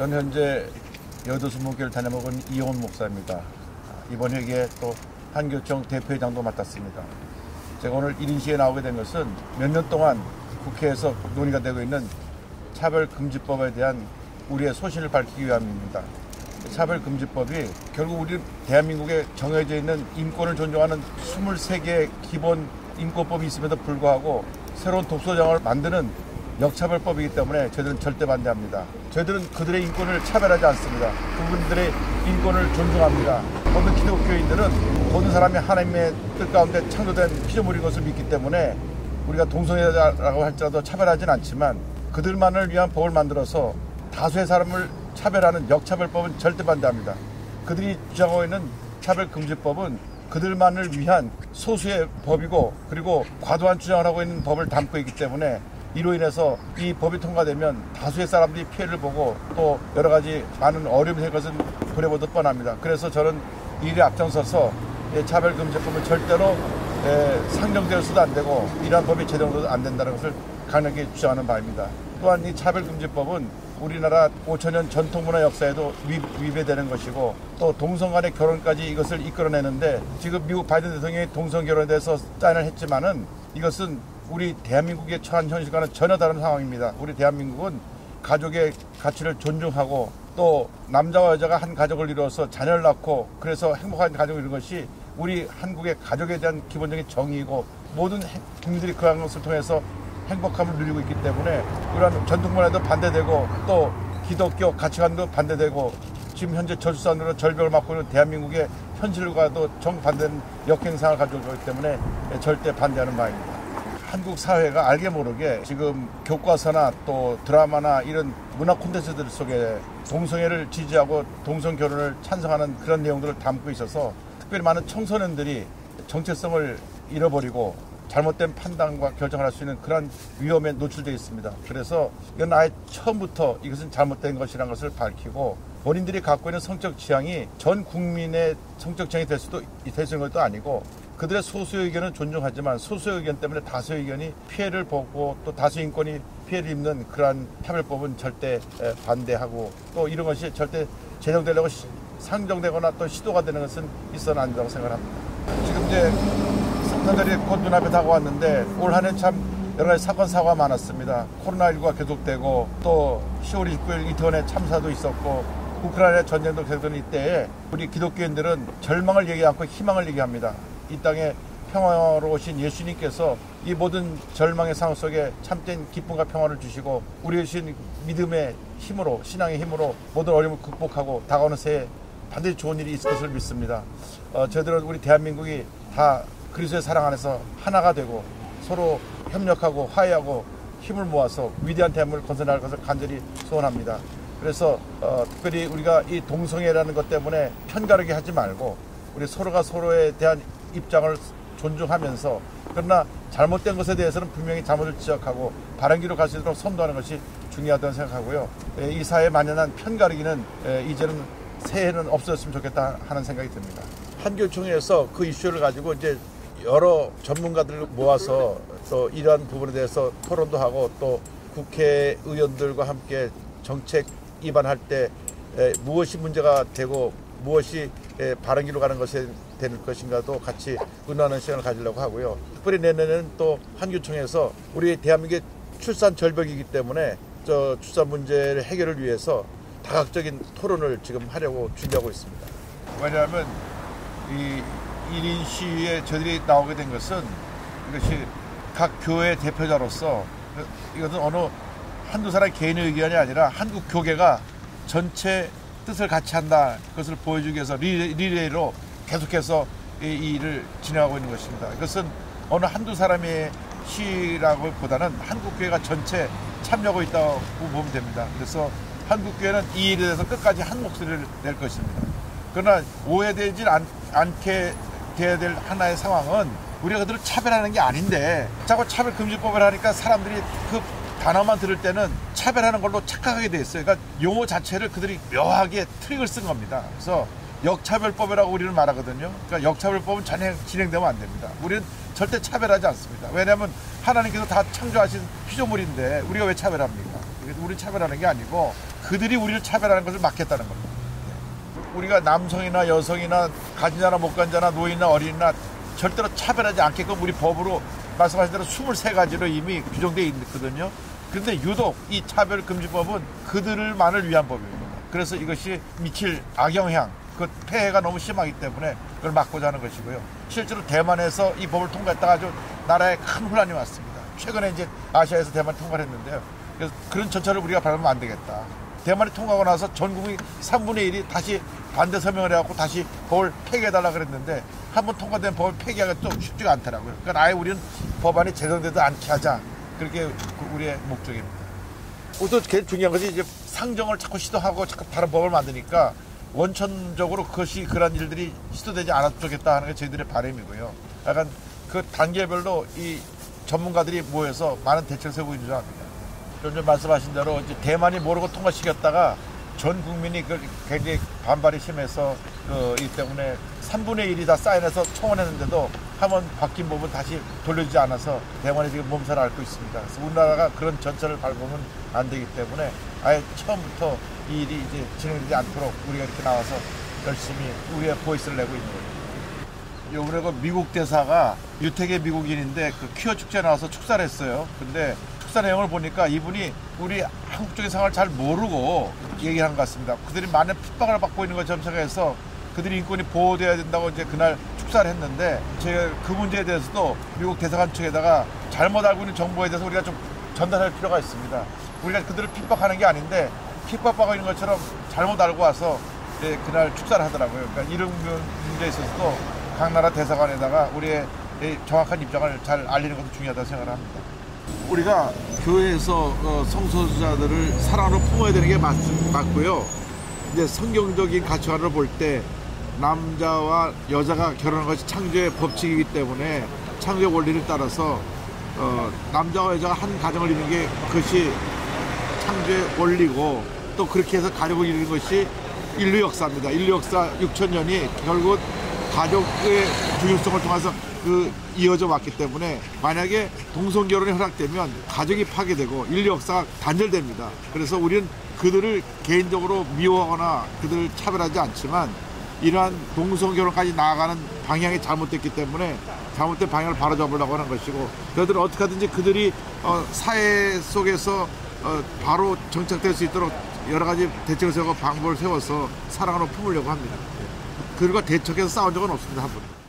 저는 현재 여도수 목회를 다녀먹은 이용훈 목사입니다. 이번 회기에 또 한교총 대표회장도 맡았습니다. 제가 오늘 1인 시에 나오게 된 것은 몇 년 동안 국회에서 논의가 되고 있는 차별금지법에 대한 우리의 소신을 밝히기 위함입니다. 차별금지법이 결국 우리 대한민국에 정해져 있는 인권을 존중하는 23개의 기본 인권법이 있음에도 불구하고 새로운 독소장을 만드는 역차별법이기 때문에 저희들은 절대 반대합니다. 저희들은 그들의 인권을 차별하지 않습니다. 그분들의 인권을 존중합니다. 모든 기독교인들은 모든 사람이 하나님의 뜻 가운데 창조된 피조물인 것을 믿기 때문에 우리가 동성애라고 할지라도 차별하진 않지만 그들만을 위한 법을 만들어서 다수의 사람을 차별하는 역차별법은 절대 반대합니다. 그들이 주장하고 있는 차별금지법은 그들만을 위한 소수의 법이고 그리고 과도한 주장을 하고 있는 법을 담고 있기 때문에 이로 인해서 이 법이 통과되면 다수의 사람들이 피해를 보고 또 여러 가지 많은 어려움이 생 것은 그래보듯 뻔합니다. 그래서 저는 이를 앞장서서 차별금지법을 절대로 상정되어서도 안 되고 이러한 법이 제정돼도 안 된다는 것을 강하게 주장하는 바입니다. 또한 이 차별금지법은 우리나라 5천년 전통문화 역사에도 위, 배되는 것이고 또 동성 간의 결혼까지 이것을 이끌어내는데 지금 미국 바이든 대통령이 동성 결혼에 대해서 사인을 했지만은 이것은 우리 대한민국의 처한 현실과는 전혀 다른 상황입니다. 우리 대한민국은 가족의 가치를 존중하고 또 남자와 여자가 한 가족을 이루어서 자녀를 낳고 그래서 행복한 가족을 이룬 것이 우리 한국의 가족에 대한 기본적인 정의이고 모든 국민들이 그런 것을 통해서 행복함을 누리고 있기 때문에 그런 전통문화에도 반대되고 또 기독교 가치관도 반대되고 지금 현재 저출산으로 절벽을 맞고 있는 대한민국의 현실과도 정반대된 역행상을 가지고 있기 때문에 절대 반대하는 바입니다. 한국 사회가 알게 모르게 지금 교과서나 또 드라마나 이런 문화 콘텐츠들 속에 동성애를 지지하고 동성 결혼을 찬성하는 그런 내용들을 담고 있어서 특별히 많은 청소년들이 정체성을 잃어버리고 잘못된 판단과 결정을 할 수 있는 그런 위험에 노출되어 있습니다. 그래서 이건 아예 처음부터 이것은 잘못된 것이라는 것을 밝히고 본인들이 갖고 있는 성적 지향이 전 국민의 성적 지향이 될 수도 될 수 있는 것도 아니고 그들의 소수 의견은 존중하지만 소수 의견 때문에 다수 의견이 피해를 보고 또 다수 인권이 피해를 입는 그러한 차별법은 절대 반대하고 또 이런 것이 절대 제정되려고 상정되거나 또 시도가 되는 것은 있어는 안 된다고 생각합니다. 지금 이제 성탄절이 곧 눈앞에 다가왔는데 올 한 해 참 여러 가지 사건 사고가 많았습니다. 코로나19가 계속되고 또 10월 29일 이태원에 참사도 있었고 우크라이나 전쟁도 계속되는 이때에 우리 기독교인들은 절망을 얘기 않고 희망을 얘기합니다. 이 땅에 평화로 오신 예수님께서 이 모든 절망의 상황 속에 참된 기쁨과 평화를 주시고 우리 주신 믿음의 힘으로 신앙의 힘으로 모든 어려움을 극복하고 다가오는 새해 반드시 좋은 일이 있을 것을 믿습니다. 어, 저희들은 우리 대한민국이 다 그리스도의 사랑 안에서 하나가 되고 서로 협력하고 화해하고 힘을 모아서 위대한 대한민국을 건설할 것을 간절히 소원합니다. 그래서 어, 특별히 우리가 이 동성애라는 것 때문에 편가르게 하지 말고 우리 서로가 서로에 대한 입장을 존중하면서 그러나 잘못된 것에 대해서는 분명히 잘못을 지적하고 바른 길로 갈 수 있도록 선도하는 것이 중요하다고 생각하고요. 예, 이 사회에 만연한 편가르기는 예, 이제는 새해는 없어졌으면 좋겠다 하는 생각이 듭니다. 한교총회에서 그 이슈를 가지고 이제 여러 전문가들을 모아서 또 이러한 부분에 대해서 토론도 하고 또 국회의원들과 함께 정책 입안할 때 무엇이 문제가 되고 무엇이 바른 길로 가는 것이 될 것인가도 같이 의논하는 시간을 가지려고 하고요. 특별히 내년에는 또 한교총에서 우리 대한민국의 출산 절벽이기 때문에 저 출산 문제를 해결을 위해서 다각적인 토론을 지금 하려고 준비하고 있습니다. 왜냐하면 이 1인 시위에 저들이 나오게 된 것은 이것이 각 교회 대표자로서 이것은 어느 한두 사람 개인의 의견이 아니라 한국 교계가 전체 뜻을 같이 한다 그것을 보여주기 위해서 릴레이로 계속해서 이, 일을 진행하고 있는 것입니다. 이것은 어느 한두 사람의 시위라고 보다는 한국교회가 전체 참여하고 있다고 보면 됩니다. 그래서 한국교회는 이 일에 대해서 끝까지 한 목소리를 낼 것입니다. 그러나 오해되지 않, 않게 돼야 될 하나의 상황은 우리가 그들을 차별하는 게 아닌데 자꾸 차별금지법을 하니까 사람들이 그 단어만 들을 때는 차별하는 걸로 착각하게 돼 있어요. 그러니까 용어 자체를 그들이 묘하게 트릭을 쓴 겁니다. 그래서 역차별법이라고 우리는 말하거든요. 그러니까 역차별법은 전혀 진행되면 안 됩니다. 우리는 절대 차별하지 않습니다. 왜냐하면 하나님께서 다 창조하신 피조물인데 우리가 왜 차별합니까? 우리 차별하는 게 아니고 그들이 우리를 차별하는 것을 막겠다는 겁니다. 우리가 남성이나 여성이나 가진 자나 못 가진 자나 노인이나 어린이나 절대로 차별하지 않게끔 우리 법으로 말씀하신 대로 23가지로 이미 규정되어 있거든요. 그런데 유독 이 차별금지법은 그들만을 위한 법입니다. 그래서 이것이 미칠 악영향, 그 폐해가 너무 심하기 때문에 그걸 막고자 하는 것이고요. 실제로 대만에서 이 법을 통과했다가 아주 나라에 큰 혼란이 왔습니다. 최근에 이제 아시아에서 대만 통과를 했는데요. 그래서 그런 전철을 우리가 밟으면 안 되겠다. 대만이 통과하고 나서 전국이 3분의 1이 다시 반대 서명을 해갖고 다시 법을 폐기해달라 그랬는데 한 번 통과된 법을 폐기하기가 좀 쉽지가 않더라고요. 그러니까 아예 우리는 법안이 제정되지 않게 하자. 그렇게 그 우리의 목적입니다. 또 제일 중요한 것이 이제 상정을 자꾸 시도하고 자꾸 다른 법을 만드니까 원천적으로 그것이 그런 일들이 시도되지 않았으면 좋겠다 하는 게 저희들의 바람이고요. 약간 그 단계별로 이 전문가들이 모여서 많은 대책을 세우고 있는 줄 압니다. 좀 전에 말씀하신 대로 이제 대만이 모르고 통과시켰다가 전 국민이 그 굉장히 반발이 심해서 그 이 때문에 3분의 1이 다 사인해서 청원했는데도 한 번 바뀐 법은 다시 돌려주지 않아서 대만이 지금 몸살을 앓고 있습니다. 그래서 우리나라가 그런 전철을 밟으면 안 되기 때문에 아예 처음부터 이 일이 이제 진행되지 않도록 우리가 이렇게 나와서 열심히 우리의 보이스를 내고 있는 거예요. 요번에 그 미국 대사가 유태계 미국인인데 그 퀴어 축제에 나와서 축사를 했어요. 근데 축사 내용을 보니까 이분이 우리 한국 쪽의 상황을 잘 모르고 얘기한 것 같습니다. 그들이 많은 핍박을 받고 있는 것처럼 생각해서 그들이 인권이 보호돼야 된다고 이제 그날 축사를 했는데 제가 그 문제에 대해서도 미국 대사관 측에다가 잘못 알고 있는 정보에 대해서 우리가 좀 전달할 필요가 있습니다. 우리가 그들을 핍박하는 게 아닌데 핍박받고 있는 것처럼 잘못 알고 와서 예, 그날 축사를 하더라고요. 그러니까 이런 문제에 있어서도 각 나라 대사관에다가 우리의 이 정확한 입장을 잘 알리는 것도 중요하다고 생각을 합니다. 우리가 교회에서 어, 성소수자들을 사랑으로 품어야 되는 게 맞, 맞고요. 이제 성경적인 가치관을 볼 때 남자와 여자가 결혼한 것이 창조의 법칙이기 때문에 창조 원리를 따라서 어, 남자와 여자가 한 가정을 이루는 게 그것이 창조의 원리고 또 그렇게 해서 가족을 이루는 것이 인류 역사입니다. 인류 역사 6천 년이 결국 가족의 중요성을 통해서 그 이어져 왔기 때문에 만약에 동성 결혼이 허락되면 가족이 파괴되고 인류 역사가 단절됩니다. 그래서 우리는 그들을 개인적으로 미워하거나 그들을 차별하지 않지만 이러한 동성 결혼까지 나아가는 방향이 잘못됐기 때문에 잘못된 방향을 바로잡으려고 하는 것이고 그들은 어떻게 하든지 그들이 어, 사회 속에서 어, 바로 정착될 수 있도록 여러 가지 대책을 세우고 방법을 세워서 사랑으로 품으려고 합니다. 그들과 대척해서 싸운 적은 없습니다 한 번도.